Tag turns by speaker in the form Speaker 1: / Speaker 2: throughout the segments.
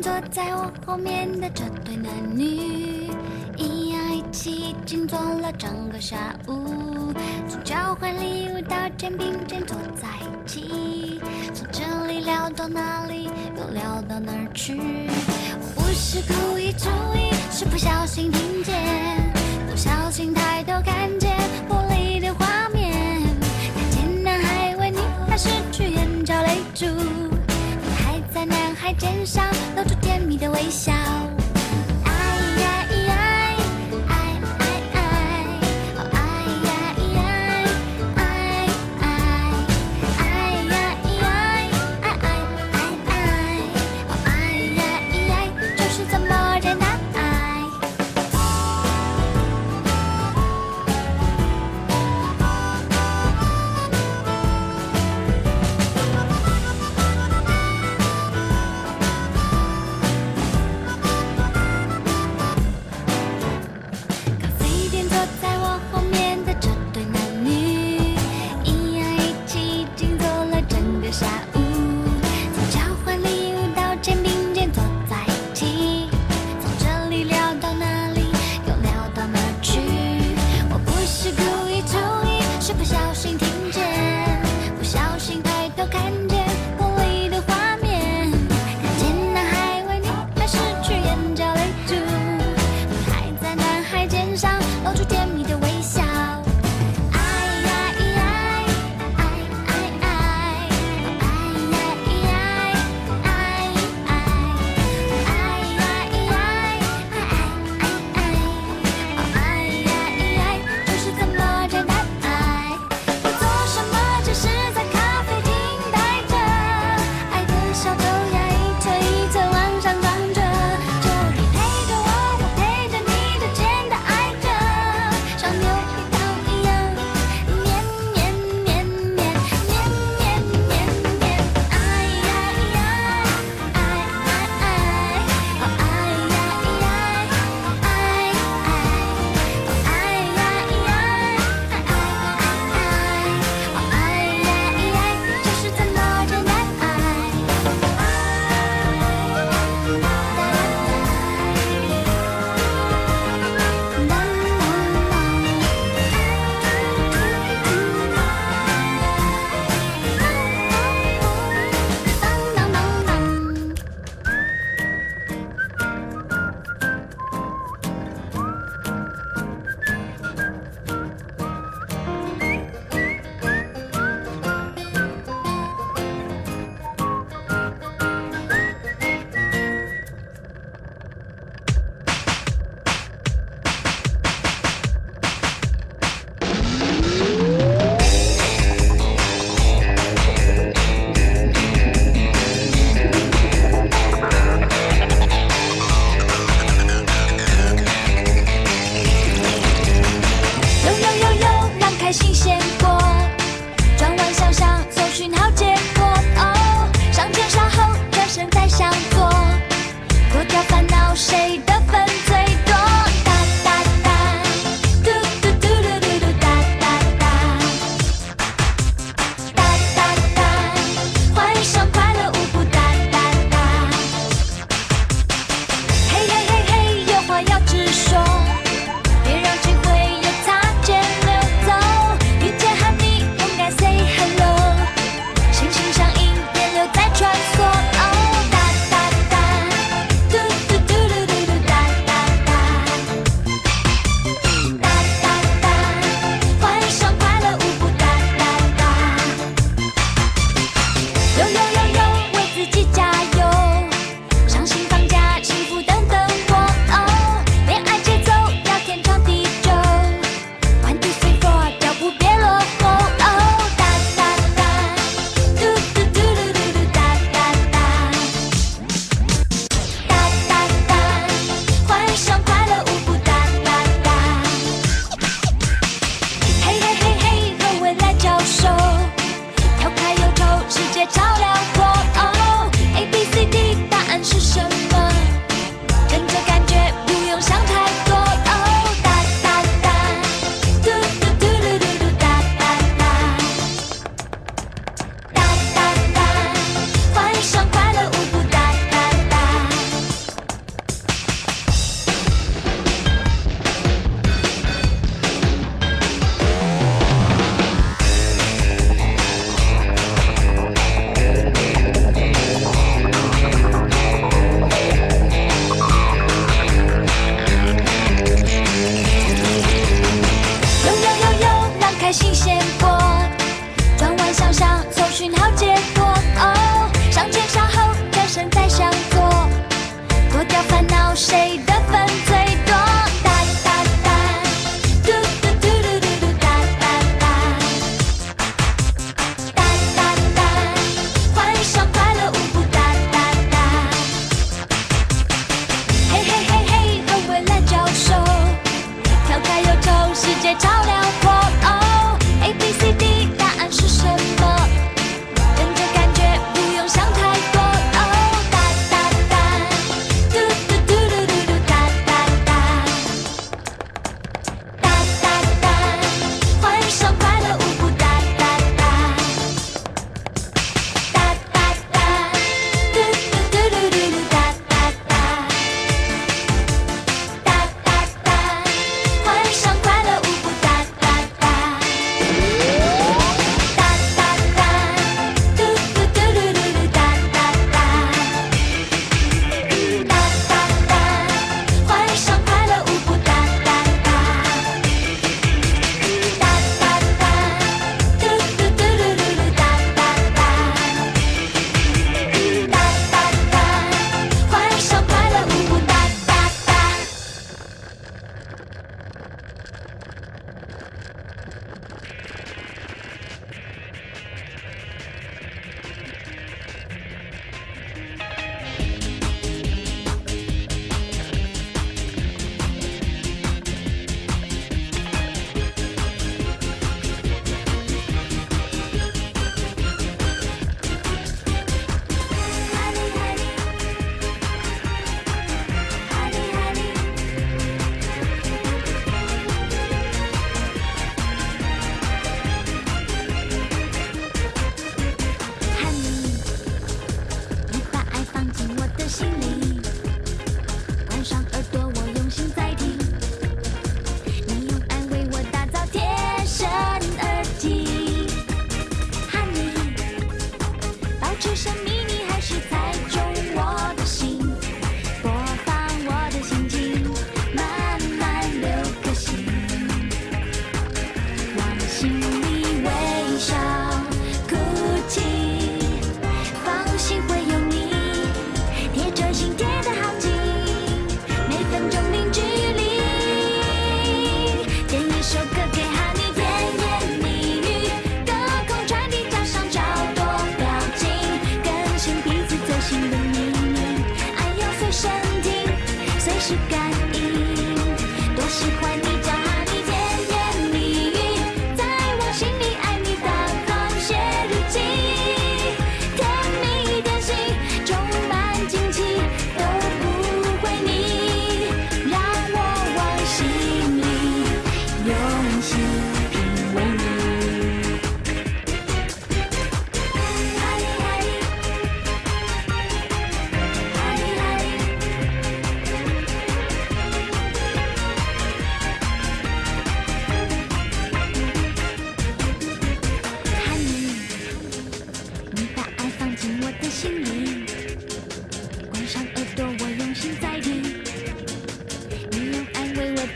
Speaker 1: 坐在我后面的这对男女，一样一起静坐了整个下午，从交换礼物到肩并肩坐在一起，从这里聊到那里，又聊到哪儿去？我不是故意注意，是不小心听见，不小心抬头看见玻璃的画面，看见男孩为女孩失去。眼角泪珠，女孩在男孩肩上的微笑。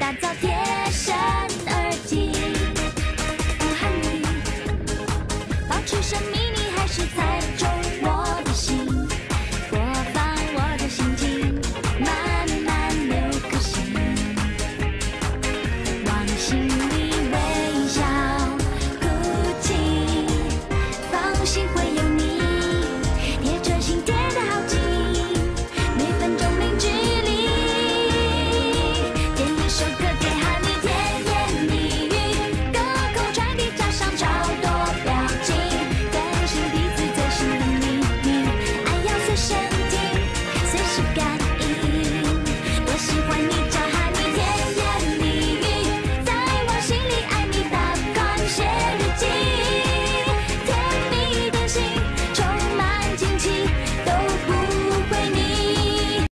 Speaker 1: 打造贴身